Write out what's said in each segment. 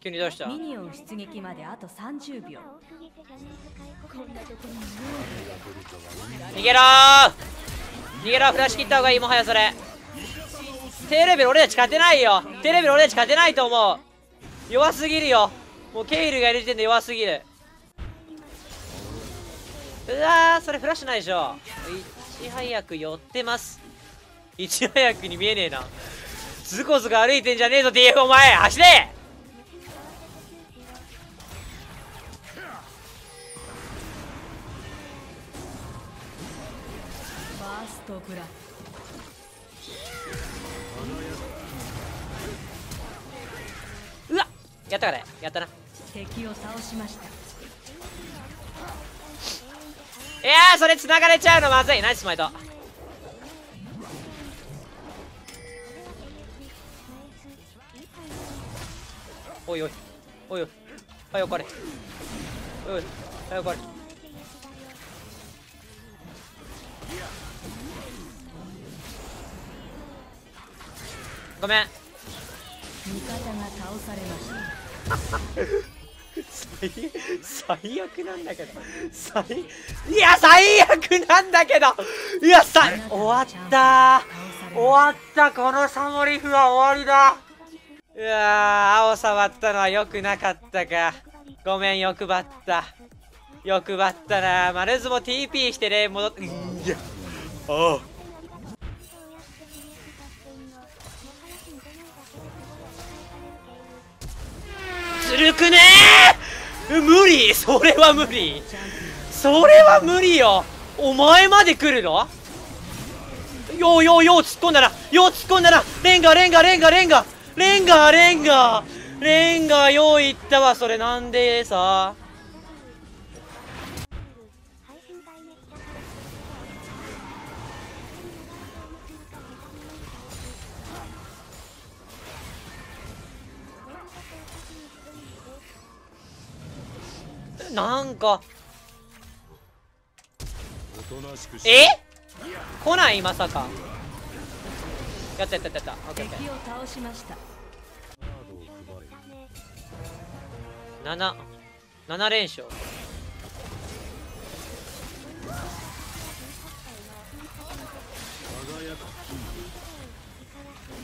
急にどうした？ミニオン出撃まであと30秒。逃げろー！逃げろフラッシュ切った方がいいもはやそれ。低レベル俺たち勝てないよ。低レベル俺たち勝てないと思う。弱すぎるよ。もうケイルがいる時点で弱すぎる。うわーそれフラッシュないでしょ。いち早く寄ってます。いち早くに見えねえな。ズコズコ歩いてんじゃねえぞ TF お前。走れファーストブラッうわやったかねやったな。敵を倒しました。いやーそれ繋がれちゃうのまずい。ナイススマイト。おいおいおいおいはいおかれ。おいおいはいおかごめん。味方が倒されました。最悪なんだけど。最いや最悪なんだけど。いやさ終わった。終わったこのサモリフは終わりだ。うわー青触ったのは良くなかったか。ごめん欲張った。欲張ったな。マルズも TP してね戻っていや。ああ。ずるくね？ー無理。それは無理。それは無理よ。お前まで来るの？ようようよう突っ込んだらよう突っ込んだらレンガレンガレンガレンガ。レンガレンガ。レンガよう言ったわ。それなんでさ？なんか。え？来ない？まさか。やったやったやったやった。オッケーオッケ敵を倒しました。ー7 7連勝。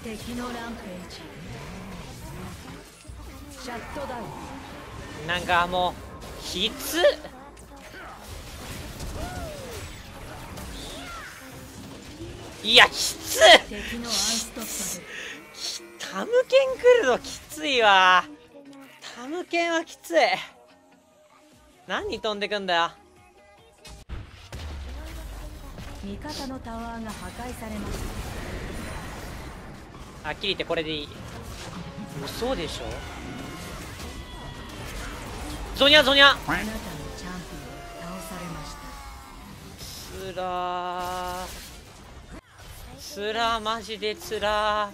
敵のランページシャットダウン。なんかもうきつっ。いやきつタムケン来るのきついわ。タムケンはきつい。何飛んでくんだよ。味方のタワーが破壊されました。はっきり言ってこれでいい。嘘でしょ？ゾニャゾニャ。つらー。つらーマジでつら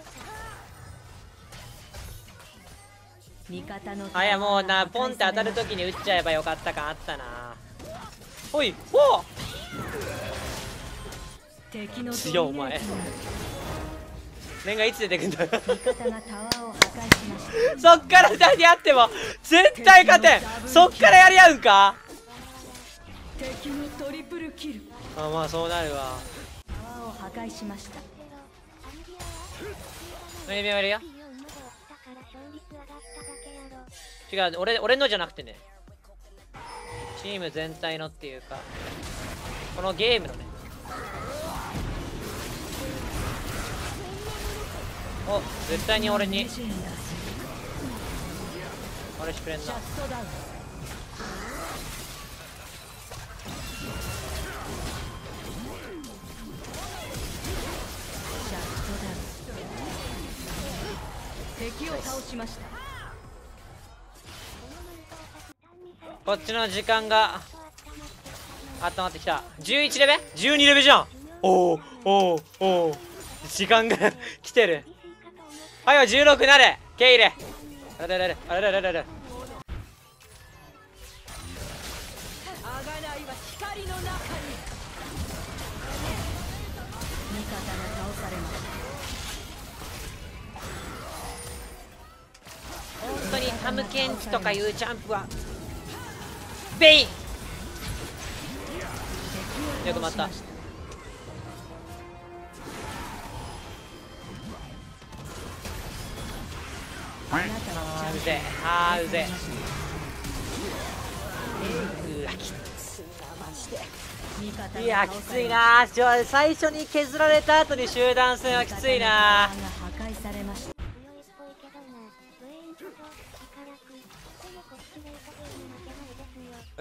あいやもうなポンって当たるときに打っちゃえばよかった感あったな。おいお強いお前。レンガいつ出てくんだ。そっから二人であっても絶対勝てん。そっからやり合うんか？あまあそうなるわ。よ。違う俺俺のじゃなくてね。チーム全体のっていうかこのゲームのね。お絶対に俺に俺してくれんなシャットダウンシャットダウン敵を倒しました。こっちの時間が温まってきた。11レベ ?12 レベじゃん。おおおおお時間が 来てる。はいよ16なれ。ケイレあれれれあれれれれれあがないは光の中に味方が倒され。ました本当にタムケンチとかいうジャンプはベイン。よく待った。あーうぜあーうぜいやきついな。最初に削られた後に集団戦はきついな。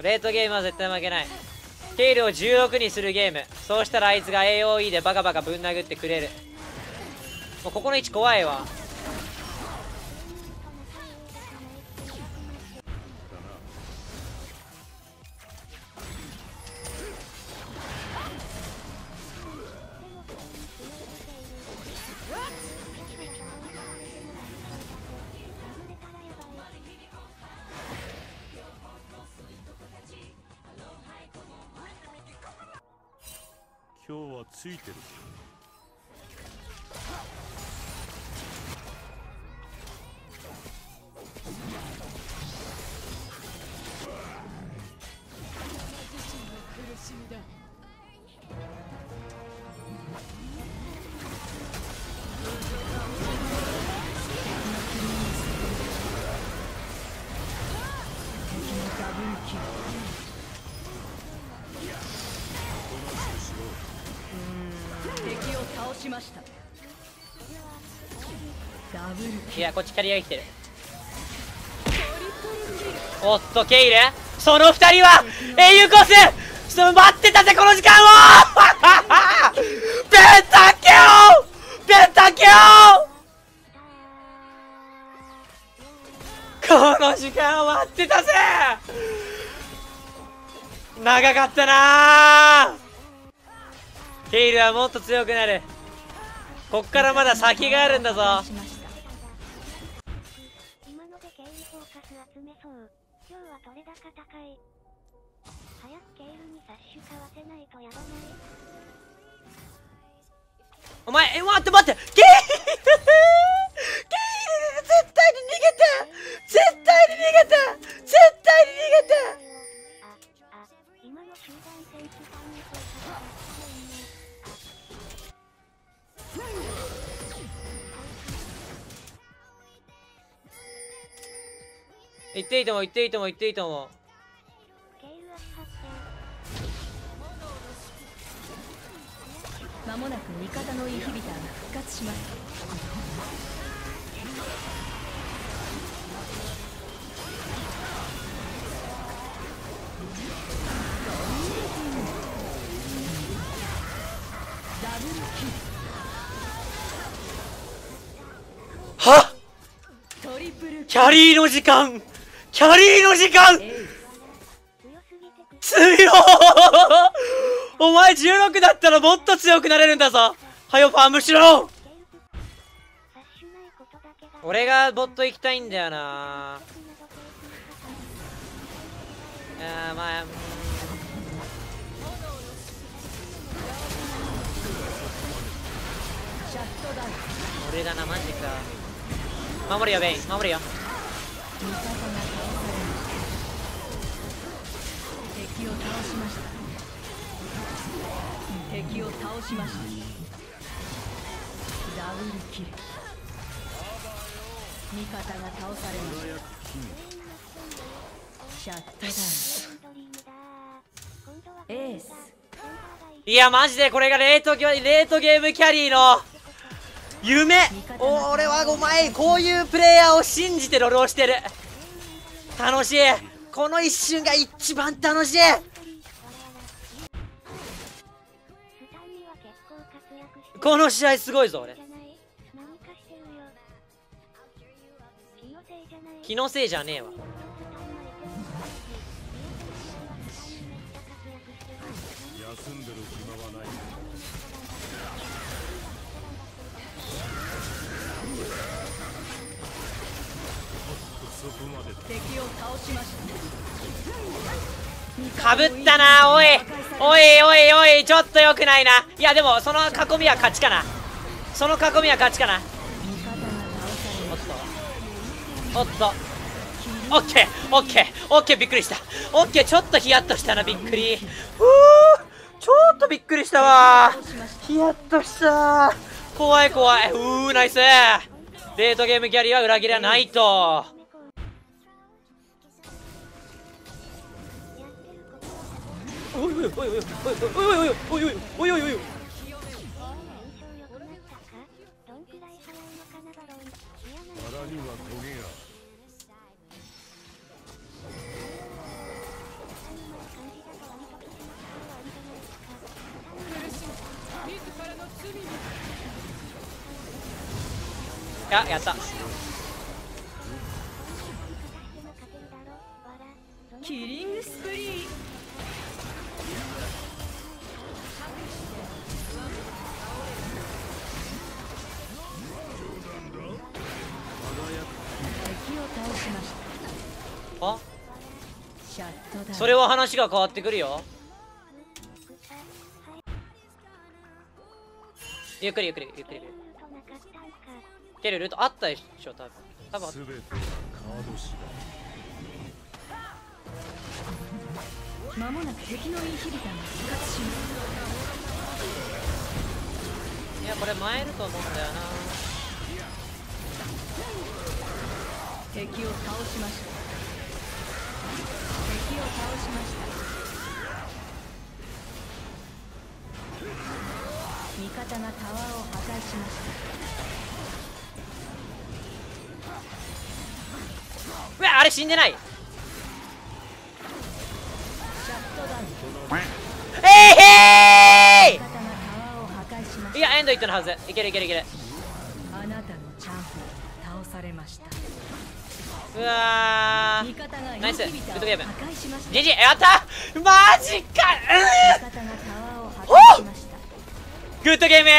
レートゲームは絶対負けない。ケイルを16にするゲーム。そうしたらあいつが AOE でバカバカぶん殴ってくれる。もうここの位置怖いわ。ついてる。いやこっちキャリア生きてる。おっとケイル。その二人は英雄コース。ちょっと待ってたぜこの時間を。ペンタキオペンタキオこの時間を待ってたぜ。長かったな。ケイルはもっと強くなる。こっからまだ先があるんだぞ。今のでケイルフォーカス集めそう。今日は取れ高高い？早くに買わせないとやばない。お前、え、待って待って。ケイルケっていいと思う、言っていいと思う、言っていいと思う。まもなく味方のインヒビターが復活します。はっ！キャリーの時間キャリーの時間。強すぎてく強ーお前16だったらもっと強くなれるんだぞ。はよファームしろ俺がボット行きたいんだよな。あーまあ、俺だな、マジか。守るよ、ベイ。ン。守るよ。味方が倒されました敵を倒しました。敵を倒しました。ダブルキル。味方が倒されました。シャットダウン。ドリームだ今度はエース。いや、マジでこれがレートレートゲームキャリーの夢俺はお前、こういうプレイヤーを信じてロールをしてる。楽しい。この一瞬が一番楽しい。この試合すごいぞ、俺。気のせいじゃねえわ。休んでる暇はないかぶったなおい。おいおいおいちょっとよくないな。いやでもその囲みは勝ちかな。その囲みは勝ちかな。おっと。おっと。オッケー。オッケーオッケーびっくりした。オッケーちょっとヒヤッとしたなびっくり。ふうちょっとびっくりしたわ。ヒヤッとした。怖い怖い。うーナイス。デートゲームキャリーは裏切らないと。おいおいおいおいおいおいおいおいおいおいおいおいおいおいおいおいおいおいややった。キリングスプリーあ？それは話が変わってくるよ。ゆっくりゆっくりゆっくり。ゆっくりルートあったでしょ多分。多分全てはカード次第間もなく敵のインヒビターが復活します。いやこれ参ると思うんだよな。敵を倒しました。敵を倒しました。味方がタワーを破壊しましたうわあれ死んでない。えいへーい。やエンドいったのはず。いけるいけるいける。あなたのチャンピオン倒されましたうわ味方がインナイス。ヒビタグッドゲーム。ジジやったマジか。うんおグッドゲーム。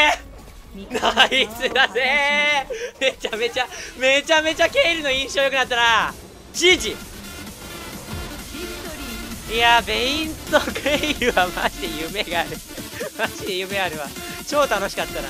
ナイスだぜめちゃめちゃめちゃめちゃケイルの印象良くなったな。ジジビクトリーいやベインとケイルはマジで夢がある。マジで夢あるわ。超楽しかったな。